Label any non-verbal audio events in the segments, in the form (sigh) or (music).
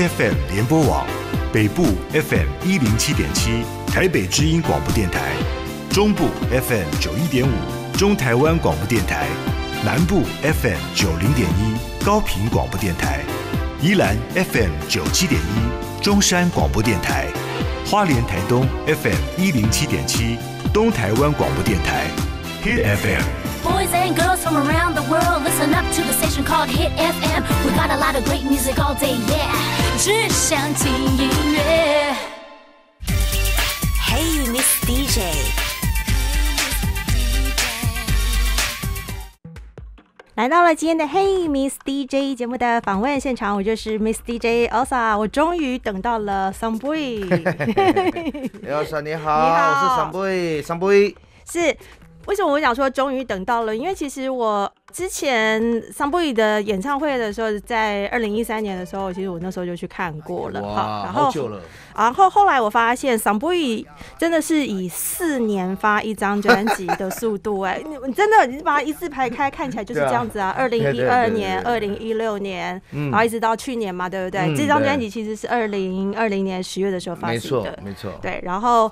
FM 联播网，北部 FM 一零七点七，台北之音广播电台，中部 FM 九一点五，中台湾广播电台，南部 FM 九零点一，高频广播电台，宜兰 FM 九七点一，中山广播电台，花莲台东 FM 一零七点七，东台湾广播电台，Hit FM。Boys and girls from around the world, listen up to the station called Hit FM. We got a lot of great music all day, yeah. 只想听音乐。Hey, Miss DJ. 来到了今天的 Hey Miss DJ 节目的访问现场，我就是 Miss DJ Elsa，我终于等到了 Some Boy。Elsa 你好，你好我是 Sam Boy，Sam Boy。是为什么我想说终于等到了？因为其实我之前桑布里的演唱会的时候，在二零一三年的时候，其实我那时候就去看过了。好哇，然后好久了，然后后来我发现桑布里真的是以四年发一张专辑的速度、哎，(laughs) 你你真的你把它一字排开，看起来就是这样子啊。二零一二年、二对零一六年，嗯然后一直到去年嘛，对不对？嗯这张专辑其实是二零二零年十月的时候发没错行的，没错。对，然后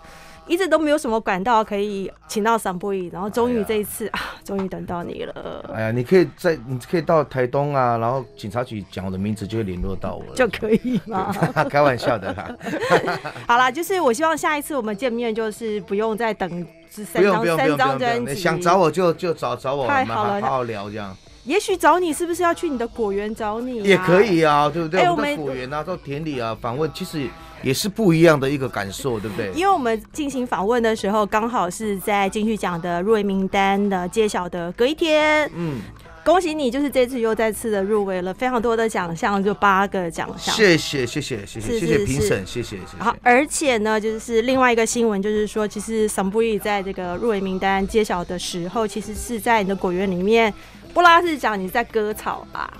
一直都没有什么管道可以请到桑布伊，然后终于这一次、啊，(laughs) 终于等到你了，哎呀，你可以在，你可以到台东啊，然后警察局讲我的名字就会联络到我了，就可以吗？(laughs) 开玩笑的啦，(laughs) 好啦，就是我希望下一次我们见面，就是不用再等这三张三张专辑。你想找我就就找找我，们太好了好好好聊这样也许找你是不是要去你的果园找你、也可。以啊，对不对？哎我们我们果园啊，到田里啊访问，其实也是不一样的一个感受，对不对？因为我们进行访问的时候，刚好是在金曲奖的入围名单的揭晓的隔一天。嗯，恭喜你，就是这次又再次的入围了非常多的奖项，就八个奖项。谢谢谢谢谢谢谢谢评审，谢谢谢谢好，。而且呢，就是另外一个新闻，就是说，其实桑布伊在这个入围名单揭晓的时候，其实是在你的果园里面，布拉是讲你在割草吧？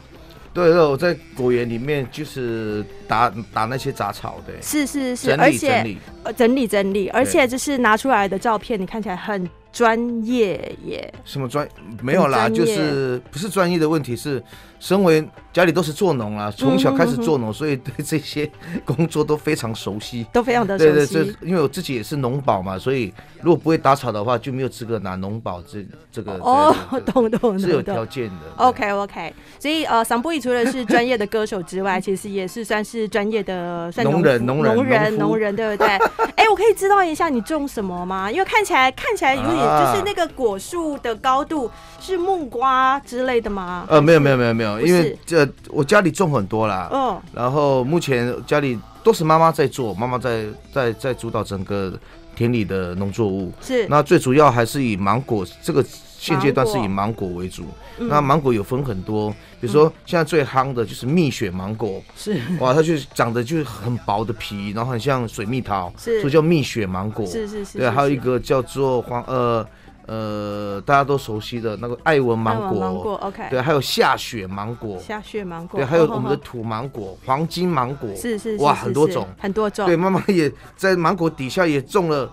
对对，我在果园里面就是打打那些杂草，的，是是是，整理整理。呃整理整理，而且就是拿出来的照片，你看起来很专业耶。什么专没有啦，就是不是专业的问题，是身为家里都是做农啊，从小开始做农，所以对这些工作都非常熟悉。都非常的对对，熟悉。这因为我自己也是农保嘛，所以如果不会打草的话，就没有资格拿农保这这个。哦对，对对 (laughs) 懂懂是有。条件的。OK OK，所以呃，桑布伊除了是专业的歌手之外，(laughs) 其实也是算是专业的算农人农人农人农人，对不对？(laughs) 哎，我可以知道一下你种什么吗？因为看起来看起来有点啊就是那个果树的高度是木瓜之类的吗？呃，没有没有没有没有，因为是这我家里种很多啦，嗯，然后目前家里都是妈妈在做，妈妈在在在主导整个田里的农作物。是那最主要还是以芒果这个现阶段是以芒果。为主。嗯。那芒果有分很多，比如说现在最夯的就是蜜雪芒果，是。哇，它就是长得就是很薄的皮，然后很像水蜜桃，所以叫蜜雪芒果。是是是，对，是还有一是个叫做黄呃呃大家都熟悉的那个艾文芒果，芒果 OK，对，还有下雪芒果，下雪芒果，对，还有哦我们的土芒果、黄金芒果，是是是哇，很多种。很多种，对，妈妈也在芒果底下也种了，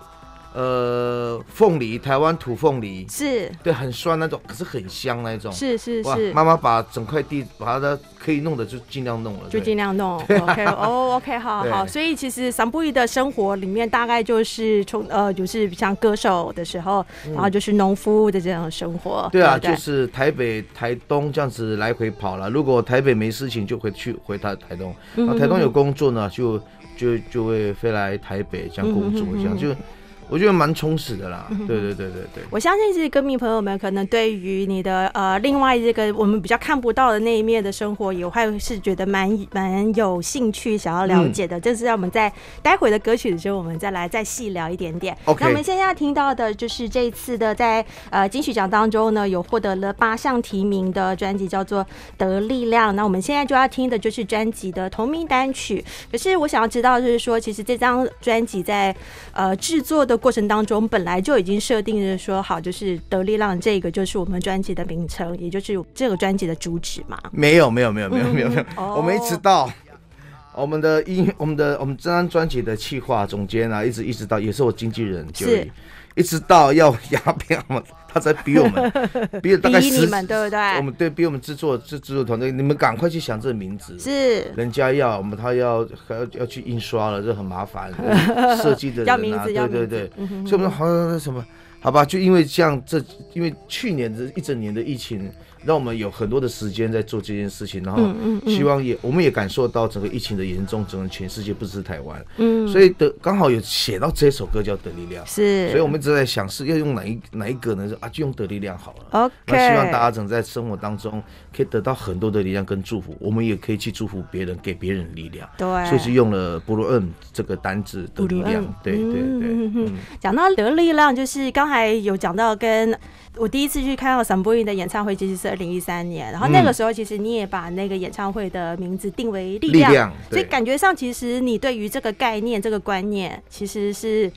呃，凤梨，台湾土凤梨，是对，很酸那种，可是很香那一种。是是是，妈妈把整块地把它的可以弄的就尽量弄了，就尽量弄。OK，哦，OK，好 (laughs) 对好。所以其实桑布伊的生活里面，大概就是从呃，就是像歌手的时候，然后就是农夫的这样的生活。对啊，不就是台北、台东这样子来回跑了。如果台北没事情，就回去回台台东；嗯然后台东有工作呢，就就就会飞来台北这样工作，这样就我觉得蛮充实的啦。对对对对对。我相信，其实歌迷朋友们可能对于你的呃另外这个我们比较看不到的那一面的生活，也会是觉得蛮蛮有兴趣想要了解的。这是让我们在待会的歌曲的时候，我们再来再细聊一点点。那我们现在要听到的就是这一次的在呃金曲奖当中呢，有获得了八项提名的专辑，叫做《得力量》。那我们现在就要听的就是专辑的同名单曲。可是我想要知道，就是说，其实这张专辑在呃制作的过程当中，本来就已经设定着说好，就是《得力浪》这个就是我们专辑的名称，也就是这个专辑的主旨嘛。没有没有没有没有没有没有，哦我们一直到我们的音我们的我们这张专辑的企划总监啊，一直一直到也是我经纪人，就是。一直到要压片我们他在逼我们，(laughs) 逼了大概十逼你们对不对我们对逼我们制作制制作团队，你们赶快去想这个名字。是人家要我们，他要还要要去印刷了，这很麻烦。设计的人、啊、(laughs) 对对对，所以我们说好那什么，好吧，就因为这样，这因为去年这一整年的疫情，让我们有很多的时间在做这件事情，然后希望也我们也感受到整个疫情的严重，整个全世界不只是台湾，嗯所以的刚好有写到这首歌叫《的力量》，是，所以我们一直在想是要用哪一哪一个呢？啊，就用的力量好了。OK，那希望大家整在生活当中可以得到很多的力量跟祝福，我们也可以去祝福别人，给别人力量。对，所以是用了布鲁恩这个单字的力量。对对对，讲到得力量，就是刚才有讲到跟。我第一次去看到散播音的演唱会，其实是二零一三年，然后那个时候其实你也把那个演唱会的名字定为力量，力量所以感觉上其实你对于这个概念、这个观念，其实是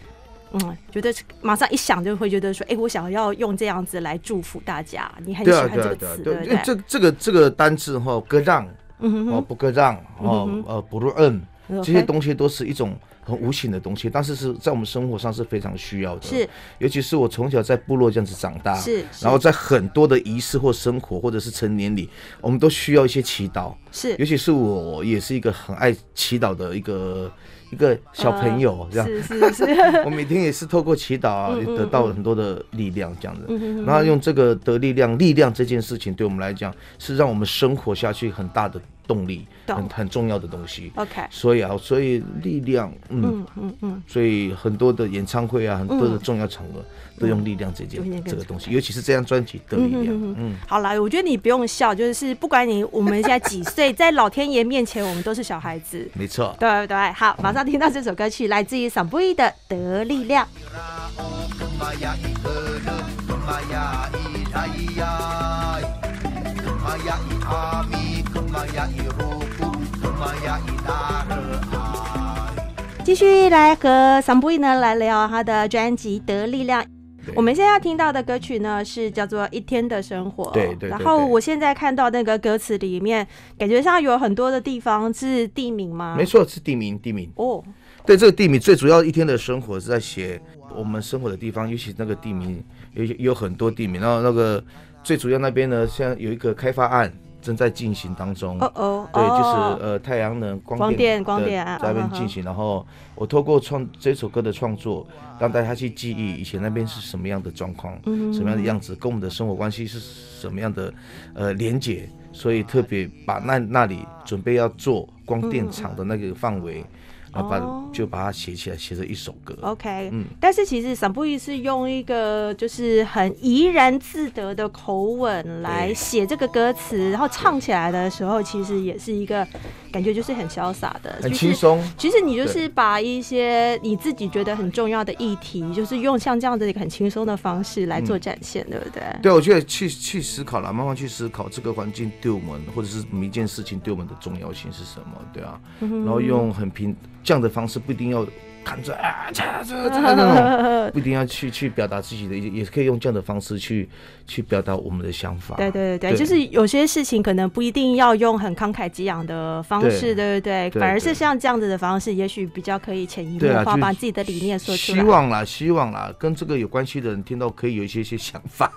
嗯，觉得马上一想就会觉得说，哎、我想要用这样子来祝福大家，你很喜欢这个词，对不对？这这个这个单字哈，割让哦，不割让哦嗯，呃，布鲁恩这些东西都是一种很无形的东西，但是是在我们生活上是非常需要的。是，尤其是我从小在部落这样子长大，是是然后在很多的仪式或生活或者是成年里，我们都需要一些祈祷。是尤其是我也是一个很爱祈祷的一个一个小朋友，这样。是是 (laughs) 是，我每天也是透过祈祷啊，得到很多的力量，这样子。然后用这个得力量，力量这件事情对我们来讲是让我们生活下去很大的动力，很很重要的东西。OK，所以啊，所以力量，嗯，嗯嗯嗯，所以很多的演唱会啊，很多的嗯重要场合都用力量这件、这个东西，尤其是这张专辑的力量，嗯嗯，好啦，我觉得你不用笑，就是不管你我们现在几岁，在老天爷面前，我们都是小孩子。没错。对不对？好，马上听到这首歌曲，来自于桑布伊的《得力量》。I i Ami, 继续来和桑布伊呢来聊他的专辑《的力量》。我们现在要听到的歌曲呢是叫做《一天的生活》。对对对然后我现在看到那个歌词里面，感觉上有很多的地方是地名吗？没。错，是地名，地名。哦，对这个地名，最主要一天的生活是在写我们生活的地方，尤其那个地名有有很多地名，然后那个最主要那边呢，现在有一个开发案正在进行当中。哦哦，对，就是哦。呃太阳能光光电电光电啊在那边进行，然后我透过创这首歌的创作，让大家去记忆以前那边是什么样的状况，嗯什么样的样子，跟我们的生活关系是什么样的呃连接，所以特别把那那里准备要做光电厂的那个范围，把哦就把它写起来，写成一首歌。OK，嗯但是其实散布伊是用一个就是很怡然自得的口吻来写这个歌词，然后唱起来的时候，其实也是一个感觉就是很潇洒的，很轻松，其实你就是把一些你自己觉得很重要的议题，就是用像这样的一个很轻松的方式来做展现，对不对？对，我觉得去去思考了，慢慢去思考这个环境对我们，或者是每一件事情对我们的重要性是什么，对啊。嗯然后用很平这样的方式，不一定要看着啊，这这这那种，(laughs) 不一定要去去表达自己的，也也可以用这样的方式去去表达我们的想法。对对对对，就是有些事情可能不一定要用很慷慨激昂的方式，对对不对？反而是像这样子的方式，也许比较可以潜移默化，把自己的理念说出来。希望啦，希望啦，跟这个有关系的人听到可以有一些些想法，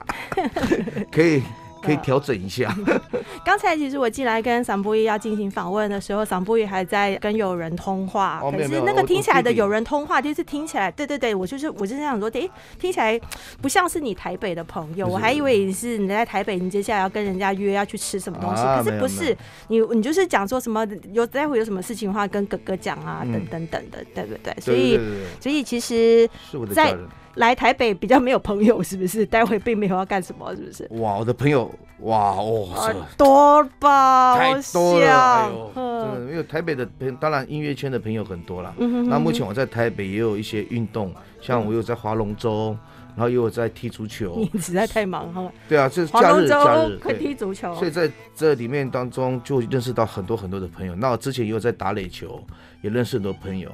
(laughs) 可以可以调整一下。(laughs) 刚才其实我进来跟桑布伊要进行访问的时候，桑布伊还在跟有人通话，可是那个听起来的我弟弟友人通话，就是听起来，对对对，我就是我就是这样说，诶，听起来不像是你台北的朋友，我还以为是你在台北，你接下来要跟人家约要去吃什么东西，啊可是不是你你就是讲说什么有待会有什么事情的话跟哥哥讲啊，嗯等等等的，对不对？所对以所以其实在。来台北比较没有朋友，是不是？(laughs) 待会并没有要干什么，是不是？哇，我的朋友，哇哦，啊多吧，太好多了，哎像呦，嗯真的，因为台北的朋友，当然音乐圈的朋友很多啦。嗯哼那目前我在台北也有一些运动，像我有在划龙舟，然后也有在踢足球你。实在太忙哈。对啊，这是划假日假日，会踢。足球，所以在这里面当中就认识到很多很多的朋友。那我之前也有在打垒球，也认识很多朋友。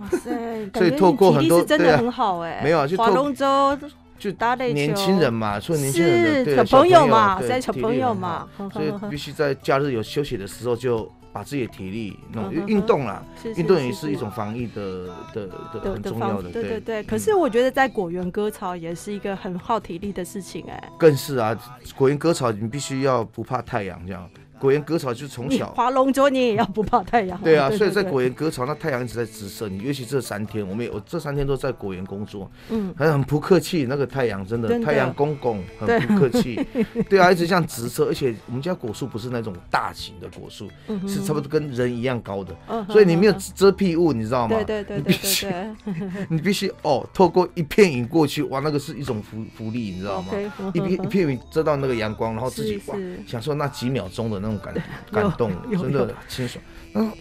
哇塞，(laughs) 所以透过很多真的很好哎。没有啊就透划龙舟就打垒球，年轻人嘛，所以年轻人小朋友嘛，对在小朋友嘛所以必须在假日有休息的时候就把自己的体力弄运动啦，运动也是是一种防疫的的的很重要的，对对对。可嗯是我觉得在果园割草也是一个很耗体力的事情哎、更是啊，果园割草你必须要不怕太阳这样，果园割草就是从小。划龙舟你也要不怕太阳。对啊，所以在果园割草，那太阳一直在直射你，尤其这三天，我们也我这三天都在果园工作，嗯，还很不客气，那个太阳真的，太阳公公很不客气，对啊，一直这样直射，而且我们家果树不是那种大型的果树，是差不多跟人一样高的，嗯所以你没有遮蔽物，你知道吗？对对对你对 (laughs) 必须。你必须哦，透过一片云过去，哇，那个是一种福福利，你知道吗一片一片云遮到那个阳光，然后自己哇享受那几秒钟的那种感感动，有真的清爽，嗯，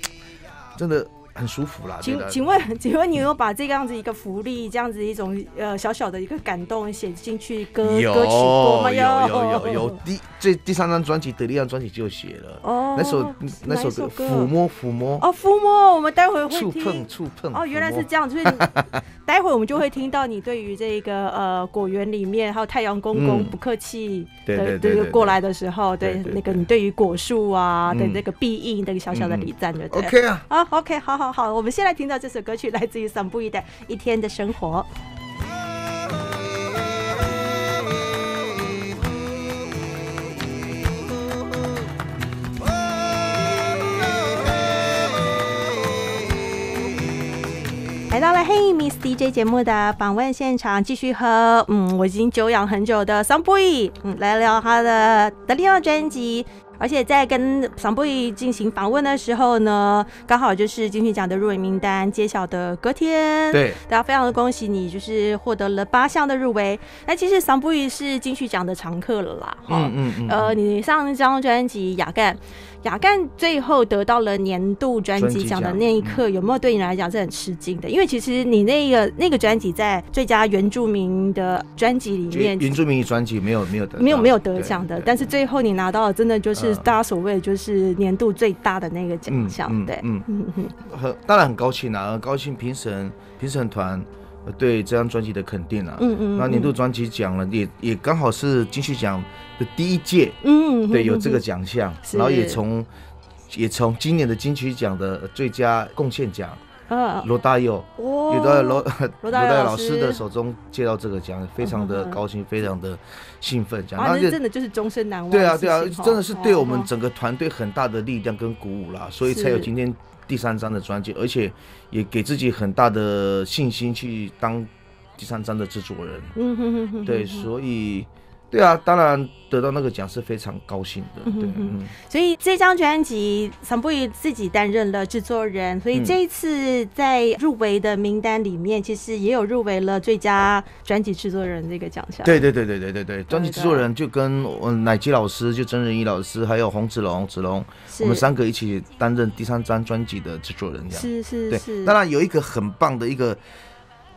真的很舒服啦。请请问，(laughs) 请问你有把这个样子一个福利，这样子一种呃小小的一个感动写进去歌歌曲过吗？有有。有有第这第三张专辑《得力张》专辑就写了，哦，那首那首歌？抚摸抚摸。哦，抚摸，我们待会会听。触碰触碰哦，原来是这样，就是 (laughs) 待会我们就会听到你对于这个呃果园里面还有太阳公公嗯。不客气对的这个过来的时候，对那个你对于果树啊的嗯。那个必应那个小小的礼赞，对不对？OK 啊。啊，OK，好好好，我们先来听到这首歌曲，来自于桑布伊的《一天的生活》。来到了《Hey Miss DJ》节目的访问现场，继续和嗯我已经久仰很久的桑布伊嗯来聊他的得力量专辑。而且在跟桑布伊进行访问的时候呢，刚好就是金曲奖的入围名单揭晓的隔天，对，大家非常的恭喜你，就是获得了八项的入围。那其实桑布伊是金曲奖的常客了啦，哈、嗯嗯嗯，呃，你上一张专辑《雅干》，雅干最后得到了年度专辑奖的那一刻，有没有对你来讲是很吃惊的？因为其实你那个那个专辑在最佳原住民的专辑里面原。原住民专辑没有没有得没有没有得奖的，但是最后你拿到的真的就是嗯大家所谓就是年度最大的那个奖嗯项，对，嗯嗯嗯嗯很当然很高兴啊，很高兴评审评审团呃对这张专辑的肯定啊。嗯嗯，那年度专辑奖了，也也刚好是金曲奖的第一届，嗯，嗯对，有这个嗯奖项，然后也从也从今年的金曲奖的最佳贡献奖，嗯，罗大佑，哦。有的罗 (laughs) 罗大佑老老师。的手中接到这个奖，非常的高兴，非常的兴奋，这样，啊，然后就那真的就是终身难忘对啊。对啊，真的是对我们哦整个团队很大的力量跟鼓舞啦，所以才有今天第三张的专辑，而且也给自己很大的信心去当第三张的制作人。嗯哼哼哼，对，所以对啊，当然得到那个奖是非常高兴的。对，嗯所以这张专辑桑布伊自己担任了制作人，所以嗯这一次在入围的名单里面，其实也有入围了最佳专辑制作人这个奖项。对对对对对对对，专辑制作人就跟我乃基老师、就曾仁义老师，还有洪子龙、子龙，是，我们三个一起担任第三张专辑的制作人，这样。是是是，，当然有一个很棒的一个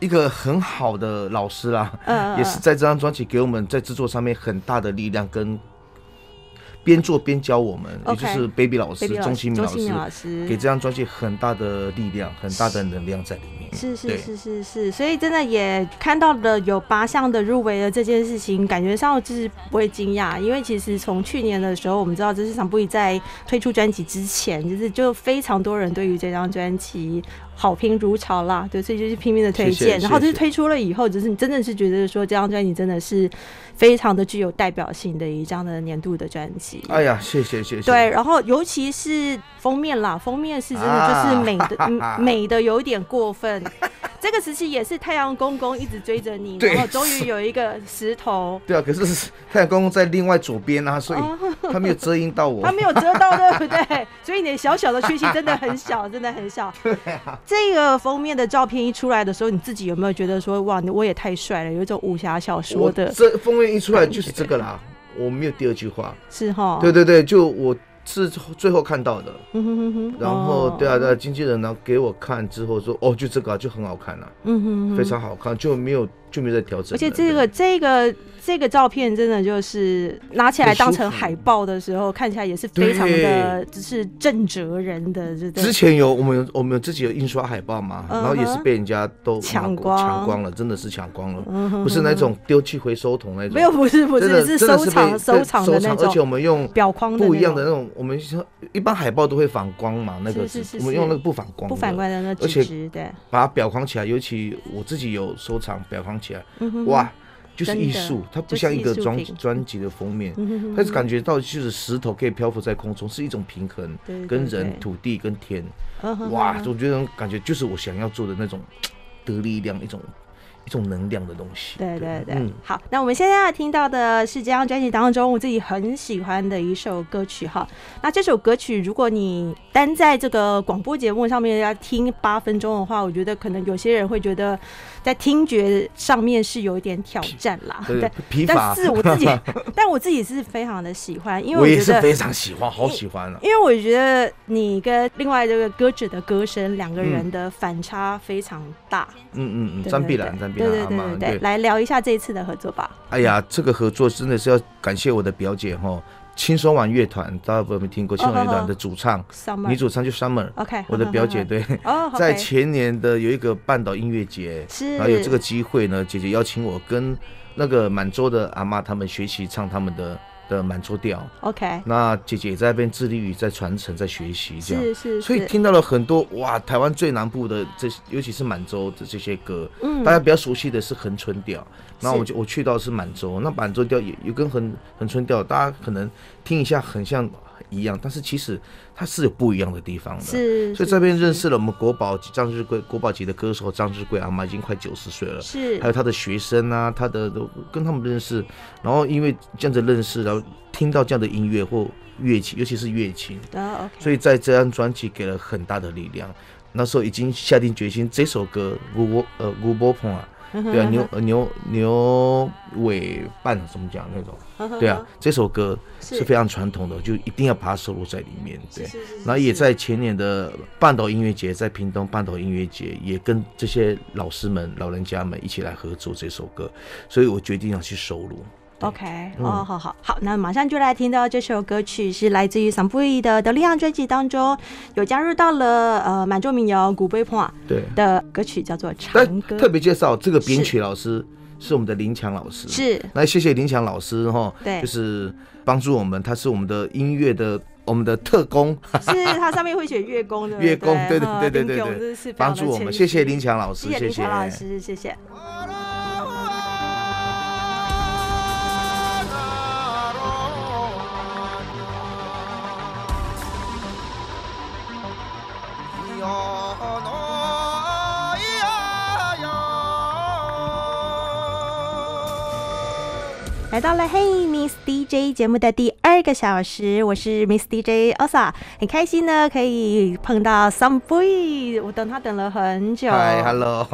一个很好的老师啦，嗯也是在这张专辑给我们在制作上面很大的力量，跟边做边教我们，也就是 Baby 老师钟新明老师给这张专辑很大的力量，很大的能量在里面。是是是是是，所以真的也看到了有八项的入围的这件事情，感觉上就是不会惊讶，因为其实从去年的时候，我们知道这是场布伊在推出专辑之前，就是就非常多人对于这张专辑好评如潮啦，对，所以就是拼命的推荐，然后就是推出了以后，就是你真的是觉得说这张专辑真的是非常的具有代表性的一张的年度的专辑。哎呀，谢谢谢谢。对，然后尤其是封面啦，封面是真的就是美的，(laughs) 美的有一点过分。这个时期也是太阳公公一直追着你，然后终于有一个石头，(laughs) 对啊，可是 (laughs) 太阳公公在另外左边啊，所以他没有遮阴到我。他没有遮到，对不对？所以你的小小的缺陷真的很小，真的很小。这个封面的照片一出来的时候，你自己有没有觉得说，哇，我也太帅了，有一种武侠小说的，这封面一出来就是这个啦，我没有第二句话。是哈？对对对，就我是最后看到的，嗯哼哼哼，然后哦对啊，对啊，经纪人呢给我看之后说，哦，就这个啊就很好看了、嗯哼哼，非常好看，就没有就没有再调整。而且这个这个这个照片真的就是拿起来当成海报的时候，看起来也是非常的，就是正折人的。对之前有我们有我们有自己有印刷海报嘛，然后也是被人家都抢光抢光了，真的是抢光了，不是那种丢弃回收桶那种。没有，不是不是是收藏收藏的那种。而且我们用表框不一样的那种，我们说一般海报都会反光嘛，那个是是我们用那个不反光不反光的那而且对，把它裱框起来，尤其我自己有收藏裱框起来，哇。就是艺术，它不像一个专专辑的封面，它是感觉到就是石头可以漂浮在空中，是一种平衡，跟人、土地跟天，哇，我觉得感觉就是我想要做的那种得力量，一种一种能量的东西。对对对，好，那我们现在要听到的是这张专辑当中我自己很喜欢的一首歌曲哈。那这首歌曲，如果你单在这个广播节目上面要听八分钟的话，我觉得可能有些人会觉得。在听觉上面是有一点挑战啦，对，但是我自己，(laughs) 但我自己是非常的喜欢，因为我 (laughs) 也是非常喜欢，好喜欢了。因为我觉得你跟另外这个歌者的歌声两个人的反差非常大。嗯嗯嗯，张碧兰，张碧兰，对对对对，来聊一下这一次的合作吧。哎呀，这个合作真的是要感谢我的表姐哈。轻松玩乐团，大家有没有听过？轻松乐团的主唱，女主唱就 Summer。OK，我的表姐对，(laughs) 在前年的有一个半岛音乐节，然后有这个机会呢，姐姐邀请我跟那个满洲的阿妈他们学习唱他们的。的满洲调，OK，那姐姐也在那边致力于在传承，在学习，这样。是是，所以听到了很多哇，台湾最南部的这，尤其是满洲的这些歌，嗯，大家比较熟悉的是恒春调，那我就我去到是满洲，那满洲调也有跟恒恒春调，大家可能听一下很像。一样，但是其实它是有不一样的地方的。是，所以这边认识了我们国宝张志贵，国宝级的歌手张志贵阿妈已经快九十岁了。是，还有他的学生啊，他的都跟他们认识，然后因为这样子认识，然后听到这样的音乐或乐器，尤其是乐器，所以在这张专辑给了很大的力量。那时候已经下定决心，这首歌吴波呃吴波鹏啊。(laughs) 对啊，牛牛牛尾伴怎么讲那种？(laughs) 对啊，这首歌是非常传统的，就一定要把它收录在里面。对，然后也在前年的半岛音乐节，在屏东半岛音乐节，也跟这些老师们、老人家们一起来合作这首歌，所以我决定要去收录。OK，哦，好好好，那马上就来听到这首歌曲，是来自于桑布伊的德利亚专辑当中，有加入到了呃满洲民谣古贝破对。的歌曲，叫做长歌。特别介绍这个编曲老师是我们的林强老师，是，来谢谢林强老师哈，对，就是帮助我们，他是我们的音乐的我们的特工，是他上面会写月工的，(laughs) 乐工，对对对对对对，帮助我们，谢谢林强老师，谢谢林强老师，谢谢。来到了 Hey Miss DJ 节目的第二个小时，我是 Miss DJ Osa，很开心呢，可以碰到 Some Boy，我等他等了很久。Hi，Hello。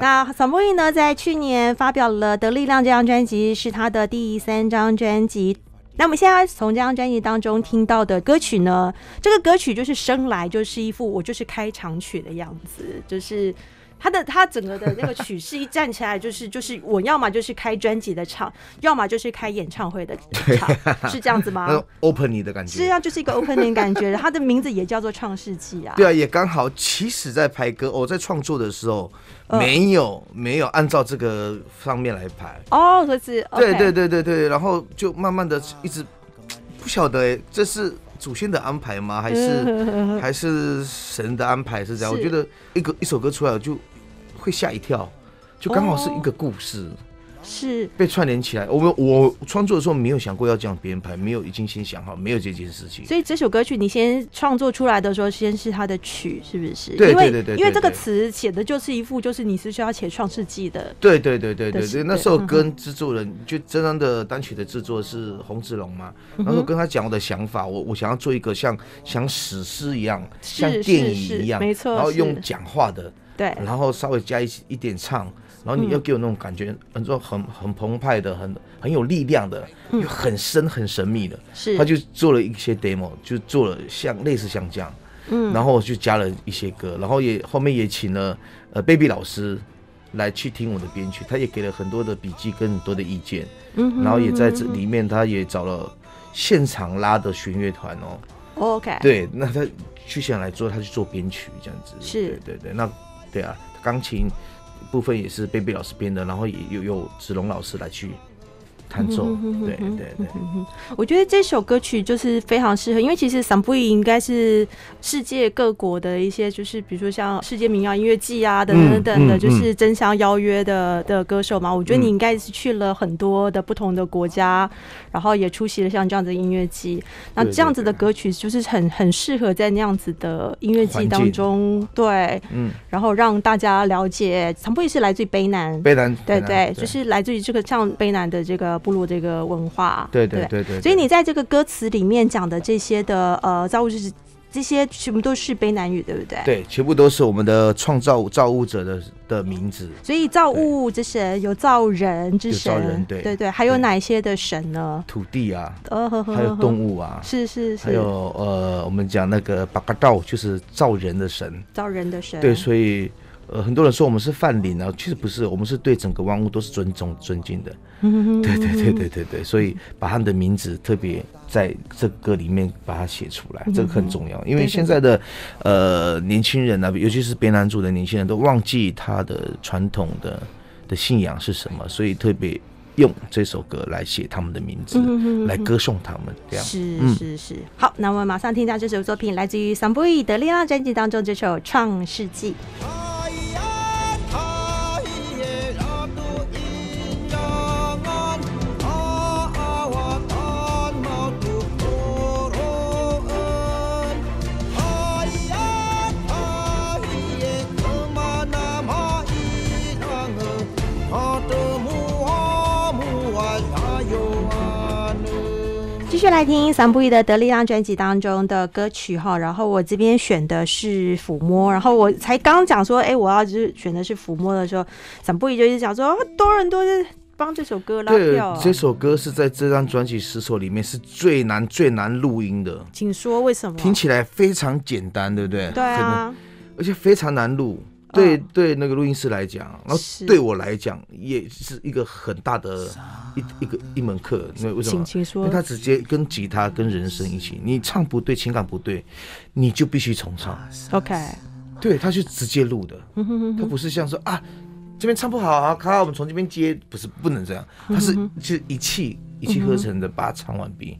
那 Some Boy 呢，在去年发表了《的力量》这张专辑，是他的第三张专辑。那我们现在从这张专辑当中听到的歌曲呢，这个歌曲就是生来就是一副我就是开场曲的样子，就是。他的他整个的那个曲式一站起来就是就是我要么就是开专辑的唱，要么就是开演唱会的唱，是这样子吗？(laughs) Opening 的感觉，是啊，就是一个 Opening 感觉。他的名字也叫做创世纪啊。对啊，也刚好。其实，在排歌，我在创作的时候，没有没有按照这个方面来排。哦，所以是。对对对对对，然后就慢慢的一直不晓得这是祖先的安排吗？还是 (laughs) 还是神的安排？是这样？我觉得一个一首歌出来就。会吓一跳，就刚好是一个故事，是被串联起来。我们我创作的时候没有想过要这样编排，没有已经先想好，没有这件事情。所以这首歌曲你先创作出来的时候，先是它的曲，是不是？对对对对。因为这个词写的就是一副，就是你是需要写创世纪的。对对对对对对。那时候跟制作人就这张的单曲的制作是洪志龙嘛，然后跟他讲我的想法，我我想要做一个像像史诗一样，像电影一样，没错，然后用讲话的。对，然后稍微加一一点唱，然后你又给我那种感觉，很多很很澎湃的，很很有力量的，又很深很神秘的。是，他就做了一些 demo，就做了像类似像这样，嗯，然后就加了一些歌，然后也后面也请了呃 baby 老师来去听我的编曲，他也给了很多的笔记跟很多的意见，嗯哼。然后也在这里面，他也找了现场拉的弦乐团哦，OK，对，那他去现场来做，他去做编曲这样子，是。对对对，那对啊，钢琴部分也是贝贝老师编的，然后也有有子龙老师来去弹奏，嗯对对对，我觉得这首歌曲就是非常适合，因为其实桑布伊应该是世界各国的一些，就是比如说像世界民谣音乐季啊等等等的，嗯就是争相邀约的的歌手嘛。我觉得你嗯。应该是去了很多的不同的国家，然后也出席了像这样子的音乐季。那这样子的歌曲就是很很适合在那样子的音乐季当中，对，嗯，然后让大家了解桑布伊是来自于卑南。贝南，对对，就是来自于这个像卑南的这个部落这个文化，对对对对，所以你在这个歌词里面讲的这些的呃造物就是，这些全部都是卑南语，对不对？。对，全部都是我们的创造造物者的的名字。所以造物之神有造人之神造神，人对对对，还有哪一些的神呢？土地啊，呃还有动物啊，是是是，还有呃，我们讲那个巴嘎道，就是造人的神。造人的神，对，所以呃，很多人说我们是泛灵啊，其实不是，我们是对整个万物都是尊重、尊敬的。嗯对对对对对对，所以把他们的名字特别在这歌里面把它写出来，这个很重要，因为现在的呃年轻人呢、尤其是别南族的年轻人都忘记他的传统的的信仰是什么，所以特别用这首歌来写他们的名字，嗯来歌颂他们，这样。是嗯是是。好，那我们马上听到这首作品，来自于桑布伊的力量专辑当中这首《创世纪》。来听桑布伊的《德力量》专辑当中的歌曲哈，然后我这边选的是抚摸，然后我才刚讲说，哎、我要就是选的是抚摸的时候，散布伊就是讲说，啊多人都是帮这首歌拉对票，，这首歌是在这张专辑十首里面是最难最难录音的，请说为什么？听起来非常简单，对不对？对啊，而且非常难录。对、嗯。对，那个录音师来讲，然后对我来讲也是一个很大的一一个一门课。因为为什么？因请请说。为他直接跟吉他跟人声一起，你唱不对，情感不对，你就必须重唱。，OK，对，他是直接录的，他不是像说啊，这边唱不好啊，卡我们从这边接，不是不能这样，他是是一气一气呵成的把它唱完毕。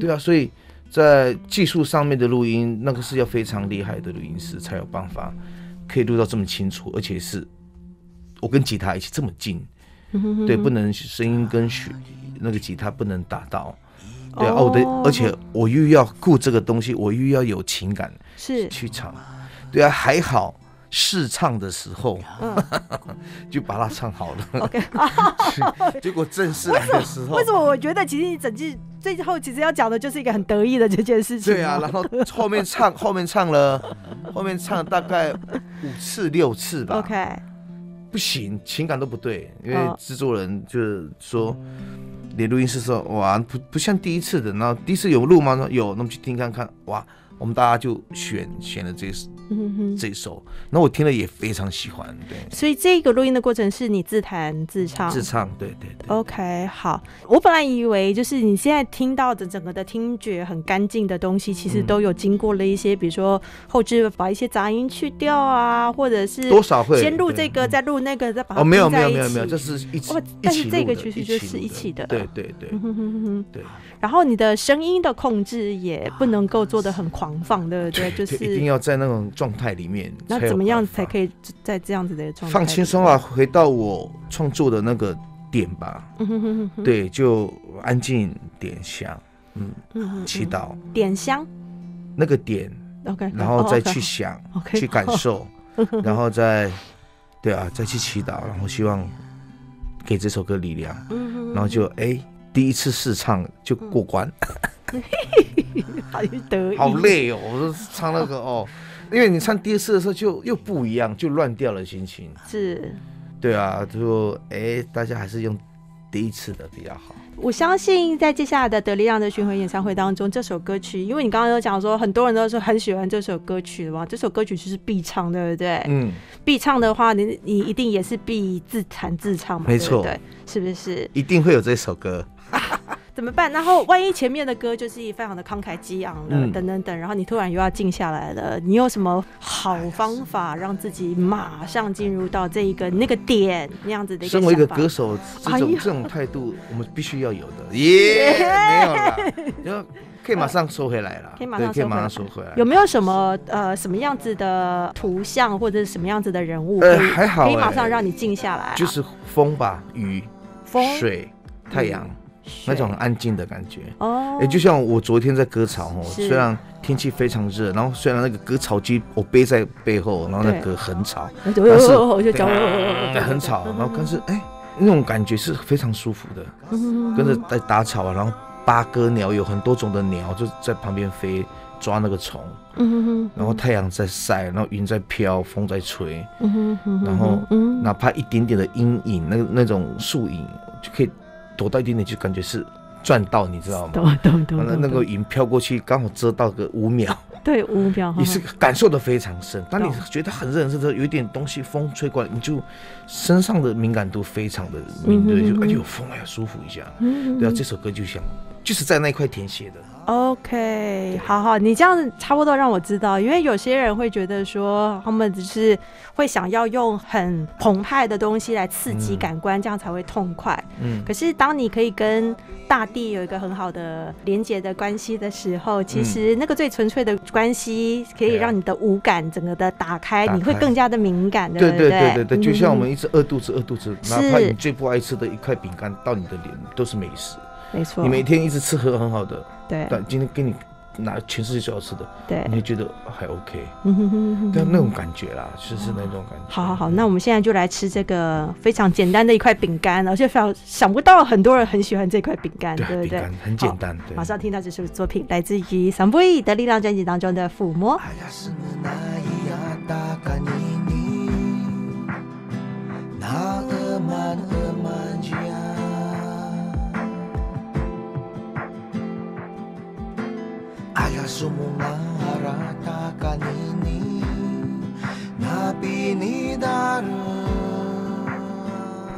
对啊，所以在技术上面的录音，那个是要非常厉害的录音师才有办法可以录到这么清楚，而且是我跟吉他一起这么近。对，不能声音跟曲那个吉他不能打到。对啊，哦我的，而且我又要顾这个东西，我又要有情感是去唱。对啊，还好试唱的时候，(laughs) 就把它唱好了。OK。(laughs) 结果正式来的时候，为什么我觉得其实你整季最后其实要讲的就是一个很得意的这件事情？对啊，然后后面唱，后面唱了，后面唱了大概五次六次吧。OK，不行，情感都不对，因为哦制作人就是说，连录音室说，哇，不不像第一次的，然后第一次有录吗？说有，那我们去听看看，哇，我们大家就选选了这嗯哼。这首，那我听了也非常喜欢，对，所以这个录音的过程是你自弹自唱。自唱，对对对，OK，好。我本来以为就是你现在听到的整个的听觉很干净的东西，其实嗯。都有经过了一些，比如说后置把一些杂音去掉啊，或者是多少会先录这个，再录那个，再把它哦，没有没有没有没有，起这是一起哦但是这个其实就是一起的。对对对。嗯哼哼哼哼。对，然后你的声音的控制也不能够做的很狂放，对不对？就是一定要在那种状态里面，那怎么样才可以在这样子的状态放轻松啊？回到我创作的那个点吧，嗯哼哼哼哼，对，就安静点想，嗯，嗯哼，祈祷。点香？那个点，，OK，然后再哦去想，，OK，去感受，然后再对啊，再去祈祷，然后希望给这首歌力量，嗯哼，然后就哎，第一次试唱就过关，(laughs) (laughs) 好得意，好累哦，我说唱那个哦，因为你唱第二次的时候就又不一样，就乱掉了心情。是对啊，就哎，大家还是用第一次的比较好。我相信在接下来的得力量的巡回演唱会当中，这首歌曲，因为你刚刚有讲说很多人都是很喜欢这首歌曲的嘛，这首歌曲就是必唱，对不对？嗯，必唱的话，你你一定也是必自弹自唱嘛，没错对对？是不是？一定会有这首歌。怎么办？然后万一前面的歌就是非常的慷慨激昂了，嗯等等等，然后你突然又要静下来了，你有什么好方法让自己马上进入到这一个那个点那样子的一个身为一个歌手，这种这种态度，我们必须要有的。耶，没有啦，就可以马上收回来了。(laughs) 可以马上可以马收回来上收回来。有没有什么呃什么样子的图像或者是什么样子的人物呃可以可以马上让你静下来啊、就是风吧，雨、风水、太阳那种很安静的感觉。哦，哎、就像我昨天在割草哦，虽然天气非常热，然后虽然那个割草机我背在背后，然后那对。个很吵，但是就很吵，然后但是哎、那种感觉是非常舒服的，嗯。跟着在打草啊，然后八哥鸟有很多种的鸟就在旁边飞抓那个虫，嗯然后太阳在晒，然后云在飘，风在吹，然后嗯。哪怕一点点的阴影，那个那种树影就可以躲到一点点，就感觉是赚到，你知道吗？懂懂懂完了那个云飘过去，刚好遮到个五秒，对五秒，你是感受的非常深。当你觉得很热很热的时候，有一点东西风吹过来，你就身上的敏感度非常的敏锐，就哎呦风哎呀舒服一下。嗯对啊，这首歌就像就是在那一块填写的。OK，好好，你这样子差不多让我知道，因为有些人会觉得说，他们只是会想要用很澎湃的东西来刺激嗯。感官，这样才会痛快。嗯，可是当你可以跟大地有一个很好的连接的关系的时候，其实那个最纯粹的关系可以让你的五感整个的打开，打你会更加的敏感，对不对？对对对，嗯就像我们嗯一直饿肚子饿肚子，哪怕你最不爱吃的一块饼干到你的脸都是美食。没错，你每天一直吃喝很好的，对但今天给你拿全世界最好吃的，对你会觉得还 OK，嗯哼哼哼对啊那种感觉啦，就是那种感觉。好好好，那我们现在就来吃这个非常简单的一块饼干，而且想想不到很多人很喜欢这块饼干，对不对？很简好。单，对马。上听到这首作品，来自于桑布伊的力量专辑当中的《抚摸》。Alas sumungarata kanini Na pinidara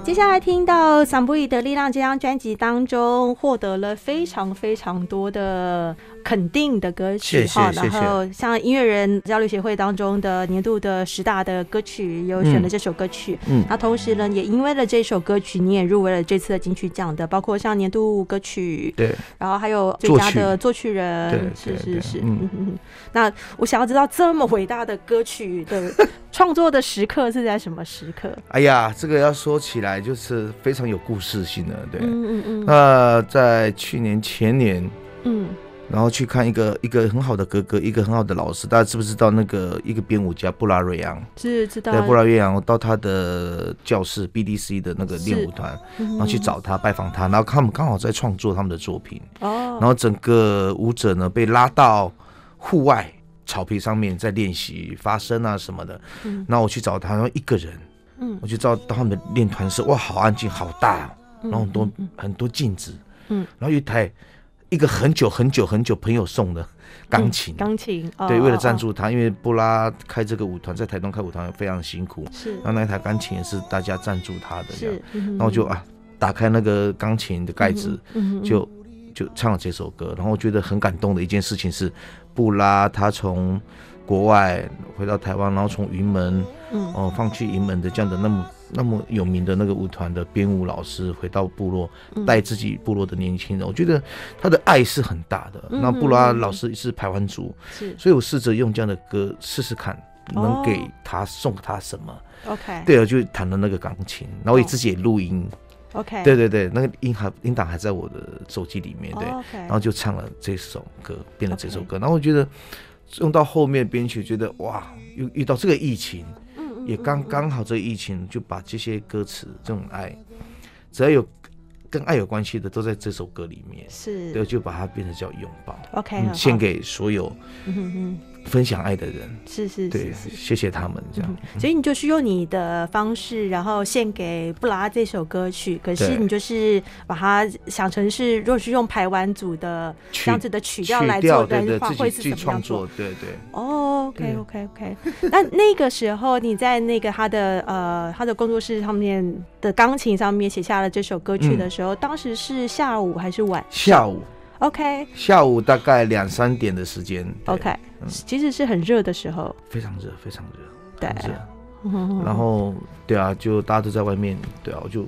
接下来听到桑布伊的力量这张专辑当中，获得了非常非常多的肯定的歌曲哈，然后像音乐人交流协会当中的年度的十大的歌曲，有选了这首歌曲。嗯那同时呢，也因为了这首歌曲，你也入围了这次的金曲奖的，包括像年度歌曲，对，然后还有最佳的作曲人，是是是，嗯嗯嗯嗯。那我想要知道这么伟大的歌曲的创作的时刻是在什么时刻？哎呀，这个要说起来就是非常有故事性的，对。嗯嗯嗯那在去年前年，嗯，然后去看一个一个很好的哥哥，一个很好的老师，大家知不知道那个一个编舞家布拉瑞扬？是知道对，布拉瑞扬，我到他的教室 BDC 的那个练舞团，然然后去找他拜访他，然后他们刚好在创作他们的作品，哦，然后整个舞者呢被拉到户外草皮上面在练习发声啊什么的，嗯。然后我去找他，然后一个人，嗯。我就知道到他们的练团室，哇，好安静，好大然后很多嗯很多镜子，嗯，然后一台一个很久很久很久朋友送的钢琴，钢琴，哦对，为了赞，哦。助他，因为布拉开这个舞团在台东开舞团非常辛苦，哦是。然后那台钢琴也是大家赞助他的，这样。是，然然后就啊打开那个钢琴的盖子，嗯就就唱了这首歌，然后我觉得很感动的一件事情是，布拉他从国外回到台湾，然后从云门嗯。哦放弃云门的这样的那么那么有名的那个舞团的编舞老师，回到部落嗯。带自己部落的年轻人，我觉得他的爱是很大的。嗯那布拉老师是排湾族，是。所以我试着用这样的歌试试看，哦。能给他送给他什么。OK，对，啊就弹了那个钢琴，然后我也自己也录音。OK，对对对，那个音还音档还在我的手机里面，对，然后就唱了这首歌，变了这首歌，然后我觉得用到后面编曲，觉得哇，又遇到这个疫情，嗯也刚刚好这疫情就把这些歌词这种爱，只要有跟爱有关系的，都在这首歌里面，是。对，就把它变成叫拥抱，OK，嗯献给所有分享爱的人。是是对是，是。谢谢他们这样。所以你就是用你的方式，然后献给布拉这首歌曲。可是你就是把它想成是，如果是用排湾组的曲这样子的曲调来做的话，会是怎么样做？对对。哦，OK OK OK。那那个时候你在那个他的呃他的工作室上面的钢琴上面写下了这首歌曲的时候，当时是下午还是晚？下午 OK 下午大概两三点的时间 OK，嗯其实是很热的时候，非常热，非常热，对很热。嗯 (laughs) 然后对啊，就大家都在外面，对啊，我就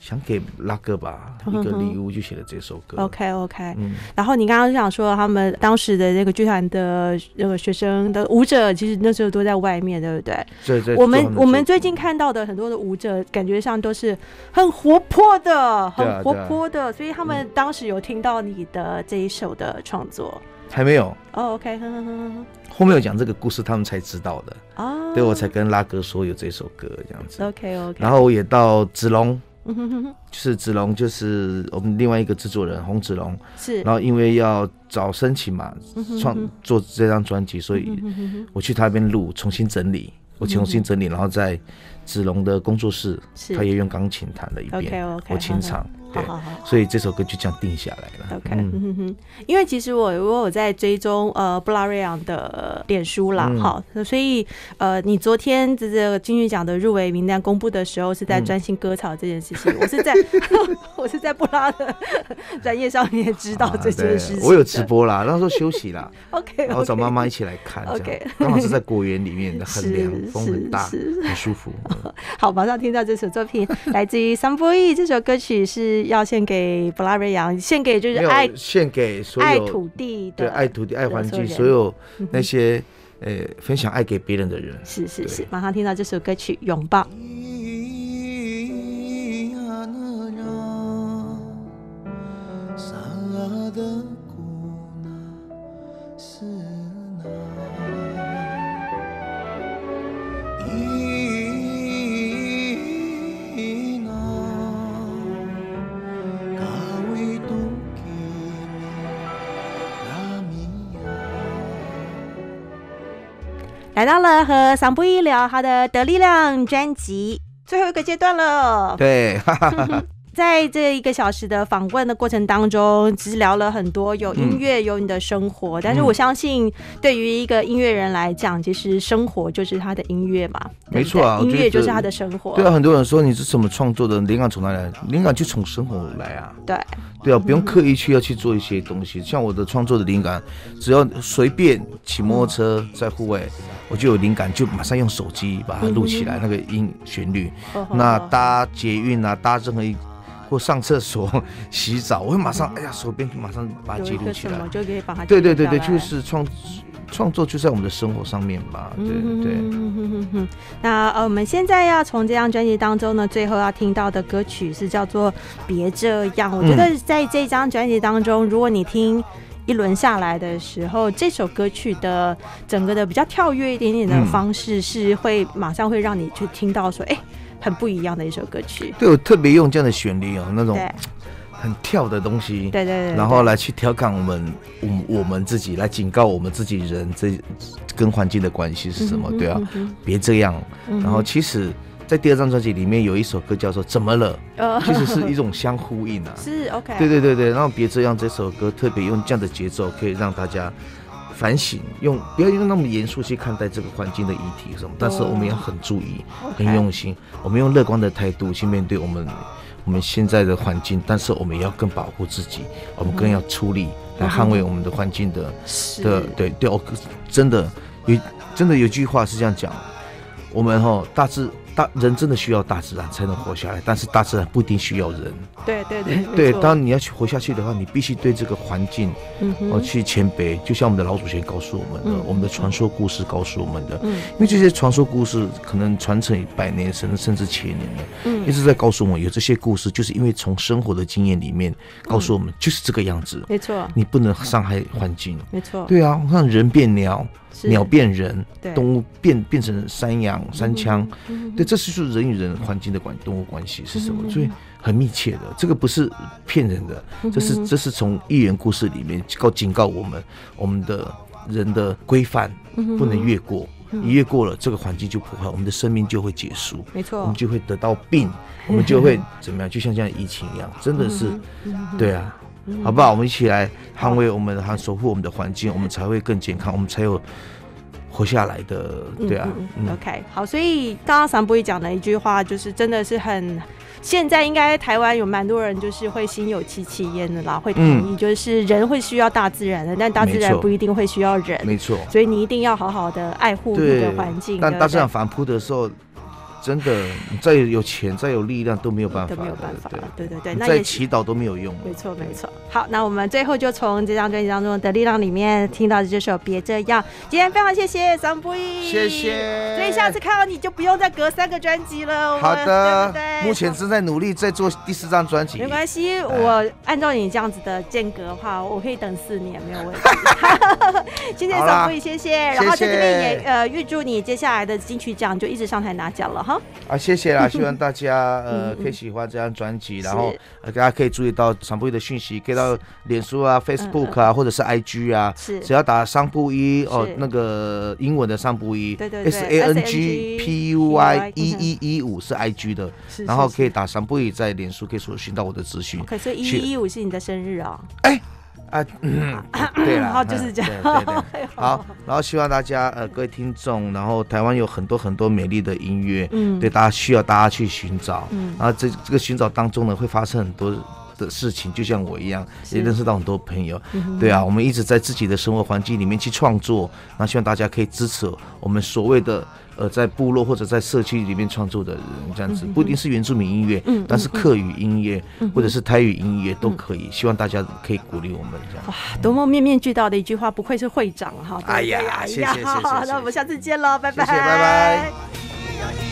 想给拉哥吧 (laughs) 一个礼物，就写了这首歌。OK OK。嗯，然后你刚刚想说，他们当时的那个剧团的那个学生的舞者，其实那时候都在外面，对不对？对对。我们我们最近看到的很多的舞者，感觉上都是很活泼的，很活泼的，所以他们当时有听到你的这一首的创作。还没有，哦，OK，哼哼哼哼后面有讲这个故事，他们才知道的，哦，对我才跟拉哥说有这首歌这样子。OK OK，然后我也到子龙，就是子龙，就是我们另外一个制作人洪子龙。是。然后因为要找申请嘛，创做这张专辑，所以我去他那边录，重新整理，我重新整理，然后在子龙的工作室，是。他也用钢琴弹了一遍，OK，OK，我清唱，对好好好。所以这首歌就这样定下来了。OK，因为其实我我有在追踪呃布拉瑞昂的脸书啦，嗯好、所以呃你昨天这个金曲奖的入围名单公布的时候是在嗯专心割草这件事情，(laughs) 我是在 (laughs) 我是在布拉的专业上面知道啊这件对事情、我有直。播啦，那时候休息啦，(laughs) OK，然后找妈妈一起来看，OK 样刚好是在果园里面的，很凉，风很大，很舒服。好，马上听到这首作品，来自于桑波义。这首歌曲是要献给布拉瑞扬，献给就是爱献给所有爱土地的，对爱土地、爱环境，所有那些呃分享爱给别人的人。是是是，马上听到这首歌曲《拥抱》。来到了和桑布一聊他的得力量专辑最后一个阶段了。对，哈哈哈哈在这一个小时的访问的过程当中，其实聊了很多，有音嗯乐，有你的生活。但是我相信，对于一个音乐人来讲，其实生活就是他的音乐嘛。没错啊音乐就是他的生活。对啊，很多人说你是怎么创作的？灵感从哪里来？灵感就从生活来啊。对对啊，不用刻意去要去做一些东西。像我的创作的灵感，只要随便骑摩托车在户外，我就有灵感，就马上用手机把它录起来，那个音旋律。那搭捷运啊，搭任何一或上厕所、(laughs) 洗澡，我会马上哎呀，手边就马上把它有记录起来。就可以把它对对对就是创创作就在我们的生活上面吧。对对。嗯哼哼哼哼那呃，我们现在要从这张专辑当中呢，最后要听到的歌曲是叫做《别这样》。我觉得在这张专辑当中，如果你听。一轮下来的时候，这首歌曲的整个的比较跳跃一点点的嗯方式，是会马上会让你去听到说，哎、很不一样的一首歌曲。对我特别用这样的旋律哦，那种很跳的东西，对对对，然后来去调侃我们，我我们自己，来警告我们自己人这跟环境的关系是什么？对啊，嗯别这样。哼然后其实，在第二张专辑里面有一首歌叫做《怎么了》，呃其实是一种相呼应啊。(laughs) 是 OK，对对对对，然后别这样这首歌特别用这样的节奏，可以让大家反省，用不要用那么严肃去看待这个环境的议题什么，但是我们要很注意，很用心，我们用乐观的态度去面对我们我们现在的环境，但是我们也要更保护自己，我们更要出力来捍卫我们的环境的是的对对，我真的有真的有句话是这样讲，我们哈大自大人真的需要大自然才能活下来，但是大自然不一定需要人。对对对对，当你要去活下去的话，你必须对这个环境嗯哼。哦去谦卑，就像我们的老祖先告诉我们的，嗯。我们的传说故事告诉我们的，嗯。因为这些传说故事可能传承百年甚至甚至千年了，嗯。一直在告诉我们，有这些故事，就是因为从生活的经验里面告诉我们，就是这个样子，没错。你不能伤害环境。没错，对啊，我看人变鸟，是鸟变人，动物变变成山羊、山枪，嗯对，这是就是人与人环境的关动物关系是什么？嗯所以很密切的，这个不是骗人的，这是这是从寓言故事里面告警告我们，我们的人的规范，嗯不能越过。一越过了，这个环境就破坏，我们的生命就会结束，没错。我们就会得到病，我们就会怎么样？就像这样疫情一样，真的是，嗯对啊，好不好？我们一起来捍卫我们的、守护我们的环境，我们才会更健康，我们才有活下来的，对啊，嗯嗯 OK，好，所以刚刚桑布伊讲的一句话，就是真的是很。现在应该台湾有蛮多人就是会心有戚戚焉的啦，会同意，就是人会需要大自然的，但大自然不一定会需要人，没错。所以你一定要好好的爱护你对的环境。但大自然反扑的时候，真的，你再有钱、再有力量都没有办法，都没有办法对了，对对对，那再祈祷都没有用。没错，没错。好，那我们最后就从这张专辑当中的力量里面听到的这首《别这样》。今天非常谢谢桑布伊，谢谢所以下次看到你就不用再隔三个专辑了。好的对对，目前正在努力在做第四张专辑。没关系，哎我按照你这样子的间隔的话，我可以等四年没有问题。(laughs) 谢谢桑布伊，谢谢。然后在这边也呃预祝你接下来的金曲奖就一直上台拿奖了哈。啊，谢谢啦！(laughs) 希望大家呃可以喜欢这张专辑，然后呃大家可以注意到桑布伊的讯息，可以到脸书啊、Facebook 啊，或者是 IG 啊，是。只要打桑布一哦，那个英文的桑布伊，对对对。S A N G P U Y 一一一五是 IG 的，是然后可以打桑布一在脸书可以搜寻到我的资讯。可是，一是。一一五是你的生日啊、啊，嗯，对啦，(laughs) 好就是这样。嗯对对对，(laughs) 好，然后希望大家呃各位听众，然后台湾有很多很多美丽的音乐，嗯。对大家需要大家去寻找，嗯。然后这这个寻找当中呢会发生很多。的事情就像我一样，也认识到很多朋友，嗯对啊，我们一直在自己的生活环境里面去创作，那希望大家可以支持我们所谓的呃在部落或者在社区里面创作的人，这样子不一定是原住民音乐，嗯但是客语音乐或者是台语音乐都可以，希望大家可以鼓励我们这样。哇，多么面面俱到的一句话，不愧是会长哈！哎呀谢谢谢谢那我们下次见喽，拜拜，谢谢拜拜。